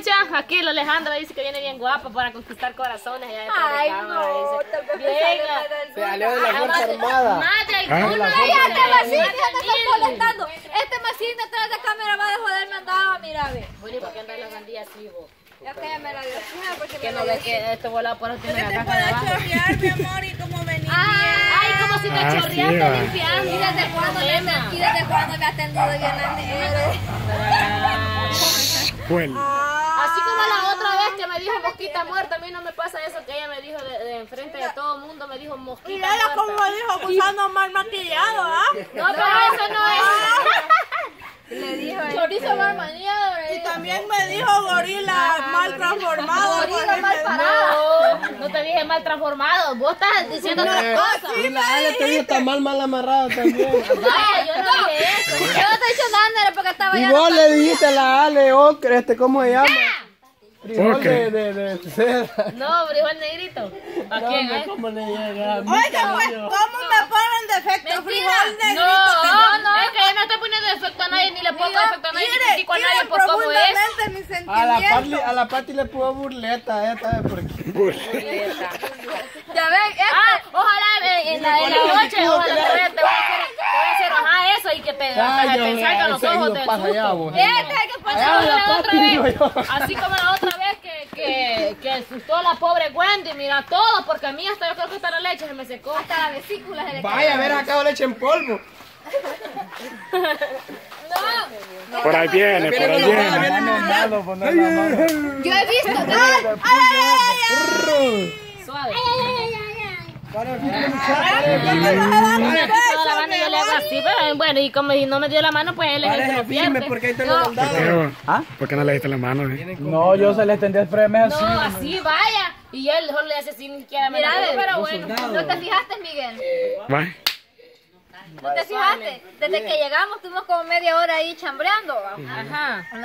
mucha, aquí la Alejandra dice que viene bien guapa para conquistar corazones. allá de Ay, cámara, no, dice. tal vez me Se salió de la Fuerza Armada. Madre, Ah. alguna Cállate, vez- vecina, Madre, te estás mil. molestando. Este vecino detrás de cámara va a joder mandado, mira, ve. Bueno, ¿y por qué andas la sandía así, vos? Ya que ella me la dio. Fija, porque Que me no ve que este volado por eso tiene la te caja puedo debajo. chorrear, mi amor, y como venís Ay, como si te Ah, chorreaste va. limpiando. ¿Y desde cuándo me, desde me bien la negra? Bueno. Como la otra vez que me dijo mosquita muerta, a mí no me pasa eso que ella me dijo de, de enfrente de todo el mundo, me dijo mosquita Y ella como muerta. dijo, usando mal maquillado, ¿ah? No, pero eso no es. Le dijo chorizo mal maniado. le Y también me dijo gorila mal transformado. Gorila mal No, no te dije mal transformado, vos estás diciendo otras cosas. Y la Ale te dijo está mal, mal amarrado también. Vaya, yo no dije eso. Yo no estoy diciendo nada, era porque estaba Y ya. vos le dijiste a la Ale, ocre, este, ¿cómo se llama? Frijol Ocre. de, de, de seda. No, frijol negrito. ¿A quién? Eh? ¿Cómo le llega? Oiga, pues? ¿cómo me ponen defecto? Frijol negrito. No, no, es que yo no estoy poniendo defecto a nadie, ni le pongo defecto a nadie, ni critico a nadie por cómo es. A la. Pati, a la Pati le pudo burleta, esta vez porque... Ya ven, Ah, ojalá en, en la, en la noche, ojalá te vaya, te voy a hacer, ajá, eso y que te, salgan mío, los ojos no del susto. vos. Este es el que. Así como la otra Pati, digo vez, yo. así como la otra vez que, que, que asustó a la pobre Wendy, mira todo, porque a mí hasta yo creo que hasta la leche se me secó. Hasta la vesícula se le Vaya, a ver, acá leche en polvo. Por ahí viene, por ahí viene. Yo he visto. Suave. Aquí toda la mano yo le hago así, pero bueno, y como no me dio la mano, pues él es el que firme lo. ¿Ah? ¿Por qué no le diste la mano? eh? No, yo se le extendí el freme así. No, así vaya. Y él solo le hace así, ni siquiera me Mira, pero bueno. ¿No te fijaste, Miguel? Va. ¿No te fijaste? Desde que llegamos estuvimos como media hora ahí chambreando. Ajá.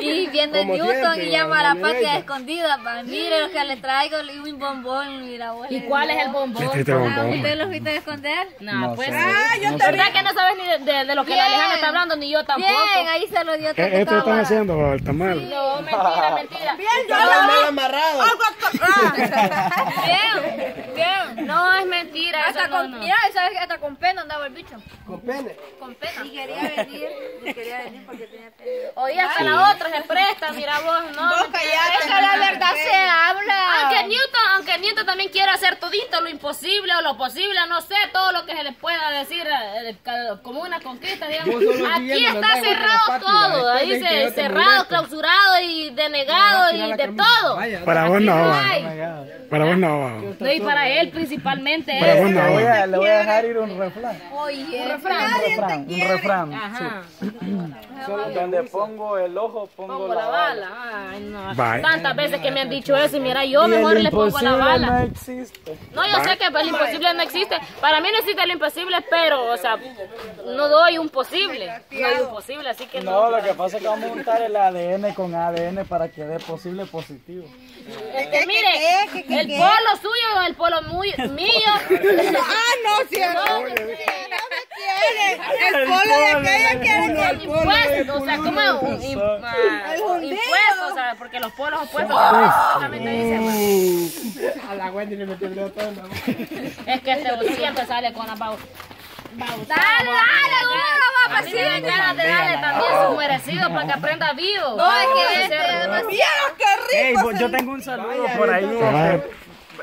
Y viendo el Como Newton siempre, y llama a la patria escondida. pa. Mire lo que le traigo, un bombón. Mira, abuela. ¿Y cuál es el bombón? Ah, bombón. ¿Usted lo fuiste a esconder? No, No pues. sé. Ah, yo ¿Verdad que no sabes ni de, de- de lo que la. Alejandra está hablando, ni yo tampoco? Bien, ahí se lo dio. ¿Qué, ¿Esto estaba- están haciendo, el tamal? No, mentira, mentira. Bien, yo lo mal amarrado. Bien, bien. No, es mentira. Hasta eso con, no. mira, ¿sabes que hasta con pena andaba el bicho? Con pene. Con pena. Y quería venir, y quería venir porque tenía pena. Oye, hasta la otra se presta, mira vos, no. Vos callate, Es que la verdad se habla. Aunque Newton, aunque Newton también quiere hacer todito lo imposible o lo posible, no sé, todo lo que se le pueda decir eh, como una conquista, digamos. Aquí está cerrado todo, ahí te cerrado, clausurado y denegado y de todo. Para vos no. Para vos no, y para él principalmente. Para él. vos no, Le voy, a, le voy a dejar ir un refrán. Oye, Un refrán, un refrán. Donde pongo el ojo, pongo, Pongo la bala. Ay, no. Bye. Tantas veces que me han dicho eso y mira, yo Y mejor el le pongo la bala. no existe. No, yo sé que el imposible no existe. Para mí no existe lo imposible, pero, o sea, no doy un posible. No doy un posible, así que No, no. lo que pasa es que vamos a juntar el ADN con ADN para que dé posible positivo. Este, mire, el polo suyo o el polo muy, mío. Ah, no, el no me quiere. El polo de aquella quiere que el impuesto, o sea, como ah, El un hundido. impuesto, o sea, porque los polos opuestos también te dicen, A la Wendy le metió el dedo todo en la boca. es que este siempre sale con la bau. dale, dale, dan ganas de darle también su merecido para que aprenda vivo. No, es que este, Mira qué rico. bo- yo tengo un saludo por ahí. Este,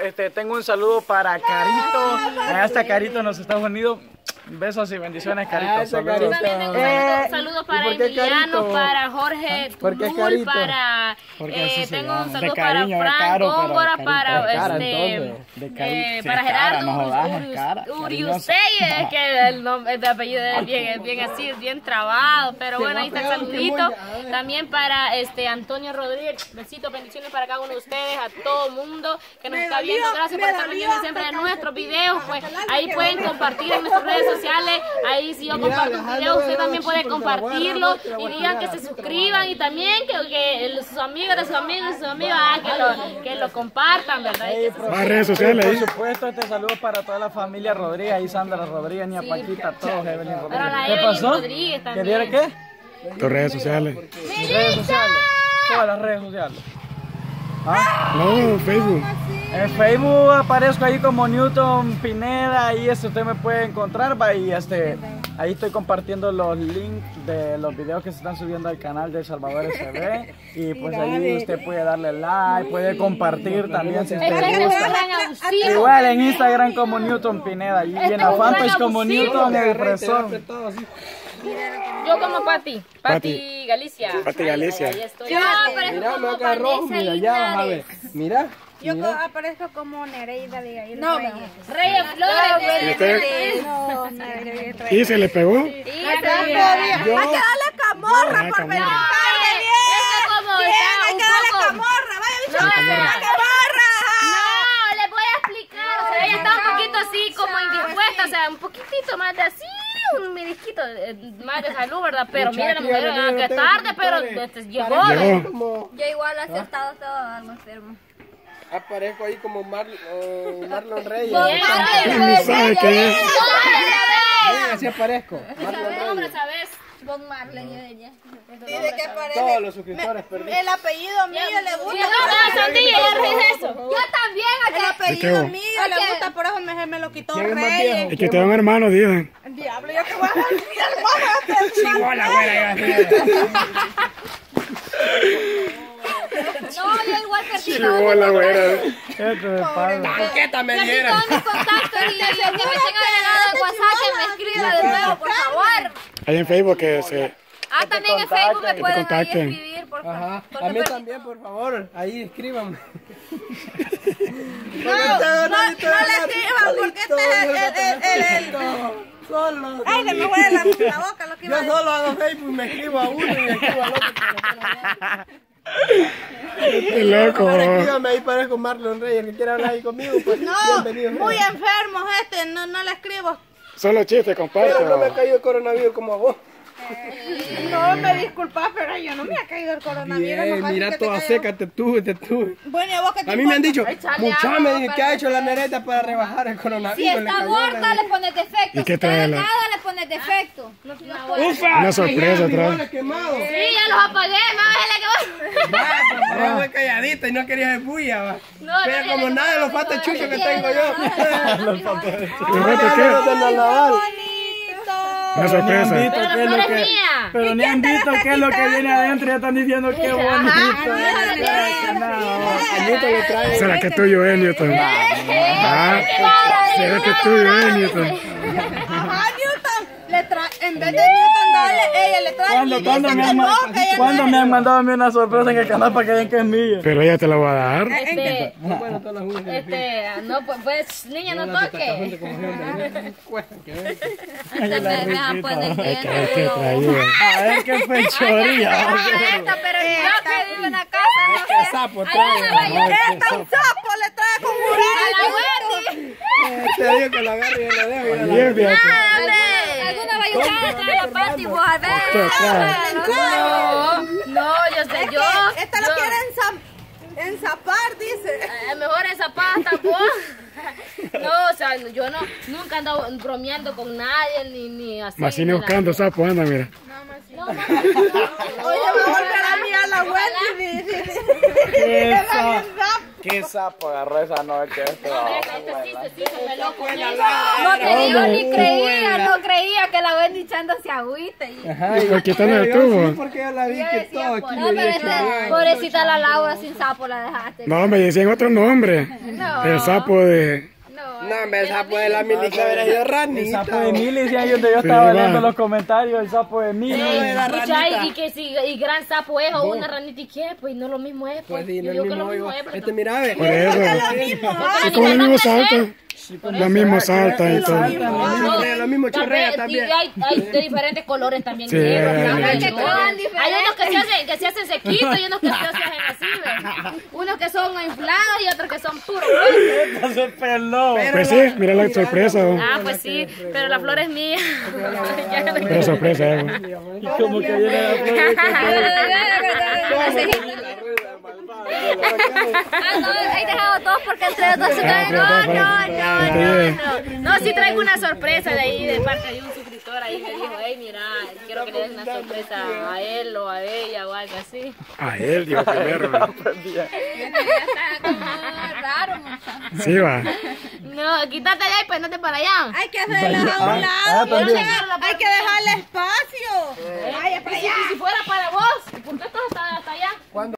este, tengo un saludo para Carito. Allá está Carito en los Estados Unidos. Besos y bendiciones, Carito. Ah, Saludos. Carito. También tengo Eh, ¿y para Emiliano, Carito? para Jorge ¿Por qué Tull, Carito? para eh, tengo un saludo cariño, para Frank Góngora, para este entonces, de cari- eh, para Gerardo no jodas, es Urius- cara, Uriusey, cariñosa. es que el nombre el apellido es bien, es bien así, es bien trabado, pero bueno, ahí está el saludito. También para este Antonio Rodríguez, besitos, bendiciones para cada uno de ustedes, a todo mundo que nos Me está viendo, gracias por estar pendientes siempre de hasta nuestros videos, pues ahí pueden compartir en nuestras redes sociales, ahí si yo Mira, comparto un video, usted también puede compartirlo y digan que se suscriban y también que, que el- sus amigos de sus amigos y sus amigos ah, que, lo, que lo compartan, ¿verdad? Y Más redes sociales Por supuesto, este saludo para toda la familia Rodríguez, ahí Sandra Rodríguez, ni a Paquita, todos, Evelyn Rodríguez. ¿Qué Evelyn pasó? Rodríguez ¿Que también. diera qué? Tus redes sociales. Mis redes sociales. Todas las las redes sociales? ¿Ah? No, Facebook. En Facebook aparezco ahí como Newton Pineda, ahí este usted me puede encontrar, va, y este, ahí estoy compartiendo los links de los videos que se están subiendo al canal de Salvador SB y pues ahí usted puede darle like, puede compartir también si usted es gusta. Igual en Instagram como Newton Pineda y en la fanpage como Newton el Fresón. Yo como Pati, Pati. Pati Galicia. Pati Galicia. Ahí estoy. Yo aparezco Mira, como agarró, Vanessa mira, Yo co- aparezco como Nereida de ahí. No, Reyes. Reyes Flores. ¿Y usted? No, Nereida Reyes. ¿Y se le pegó? Hay que darle camorra Ah, por bien. Bien, hay que darle poco... camorra. Vaya, bicho. No, camorra. camorra. No, les voy a explicar. O sea, ella está un poquito así como indispuesta, o sea, un poquitito más de así, un medisquito eh, más de salud, ¿verdad? Pero mira, la mujer, no tengo tarde, pero este, llegó. Yo igual he estado todo algo enfermo. Aparezco ahí como Mar, eh, Marlon Reyes. Ni sabe qué es. Sí, así aparezco. Marlon Reyes. Bon Marlene, yo diría. Dice que parece. Todos los suscriptores perdí. El apellido mío le Sí, gusta. no, Sandilla, ya es eso. Yo también, El apellido mío le ¿A gusta, por eso me, me lo quitó ¿Quién es Reyes. Y que te da un hermano, dicen. Diablo, yo que voy a mi hermano. Chihuahua, güera, No, yo igual perdí Sí, todo mi hola, güera. Esto es padre. Coqueta me Perdí dieron. todos mis contactos y que me tenga agregado en WhatsApp que me escriba de nuevo, por favor. Ahí en Facebook que se... Ah, también en Facebook me pueden ahí escribir, por Ajá. favor. A mí también, por favor. Ahí escríbanme. No, no, no le escriban porque este es el, el, el, el, Solo. Ay, se me huele la, la boca lo que iba Yo a decir. solo hago Facebook, me escribo a uno y me escribo al otro. Qué loco. Ahora escríbame ahí, parezco Marlon Reyes. El que quiera hablar ahí conmigo, pues No, muy enfermo este, no, no le escribo. Solo chiste, Pero no me ha compadre. caído el coronavirus como a vos. No, me disculpas, pero yo no me ha caído el coronavirus. Bien, nomás mira que toda seca, te tuve, te tuve. Bueno, ¿y a vos qué te A mí me han dicho, mucha me dicen que ha hecho la nereta para rebajar el Si coronavirus. le está gorda, le pones defecto. ¿Y Si qué está trae la- defecto. ¡Ufa! Una sorpresa quemados. Sí, ya los apagué, bájale que va. Voy calladita y no quería ser bulla, va. No, Pero no, como no, nada de los no, fatos no, chuchos que no, tengo no, yo. Los de Nalaval. Bonito. Una sorpresa. Pero ¿Qué la es lo flor es que- mía. Pero ni han visto qué es lo que viene adentro y ya están diciendo qué bonito. ¿Será que tuyo es, Newton? Ah, ¿será que tuyo es. Le trae, en vez de Newton, dale, ella le trae. ¿Cuándo, y cuándo dice me, han, no, ma- que ella ¿cuándo no me es. han mandado a mí una sorpresa en el canal para que vean que es mía? Pero ella te la va a dar. Este, este, no, pues, pues, niña, no toque. Me, me van a poner ver qué traía. A ver qué fechoría. Esta, pero yo que vivo en la casa, no sé. sapo trae. Esta un sapo le trae con a la Wendy. Te digo que la agarre y la dejo. y la Bayucada trae la Pati, vos a ver. Usted trae. No, no, yo sé, yo. Esta lo quiere ensapar, dice. Eh, mejor esa pasta, vos. No, o sea, yo no, nunca ando bromeando con nadie, ni, ni así. Más ni buscando sapo, anda, mira. Oye, va a volver a mirar la Wendy. dice. ¿Qué, Era sa- bien sapo. Qué sapo agarró esa noche? Este este sí, sí, se. No te digo ni creía, no creía que la Wendy echándose agüita. Y... Ajá, Y el tubo. porque yo la vi que todo aquí No, pero pobrecita la Laura sin sapo la dejaste. No, me decían otro nombre. El sapo de... No, me sapo de la mili que hubiera sido El ranita. sapo de Mili, decía yo, donde yo estaba leyendo los comentarios, el sapo de Mili. era Escucha, y, ranita. y que si y gran sapo es o una ranita y qué, pues no lo mismo es. Pues, Pues sí, no yo es el lo mismo mismo es. Este, mira, ve. Por eso. no- Es como los mismos saltos. Los mismos saltan y todo. Mismo Tal chorrea también. hay, hay de diferentes colores también. Sí, hay unos que se hacen, que se hacen sequitos y unos que se hacen así, ¿ves? Unos que son inflados y otros que son puros. pues. Pues sí, mira la sorpresa. oh. Ah, pues sí, pero la flor es mía. Pero sorpresa, eh. Y como que viene la flor. Ah, no, ahí dejado todos porque entre los dos se Ah, traen. No, no, para- no, no, no. No, sí traigo una sorpresa de ahí de parte de un suscriptor ahí me dijo, hey, mira, quiero que le des una sorpresa a él o a ella o algo así. A él, digo primero. ¿no? Raro, muchacho. Sí, va. No, quítate allá y pues para allá. Hay que hacerlas a un Ah, lado. también. Hay que dejarle espacio.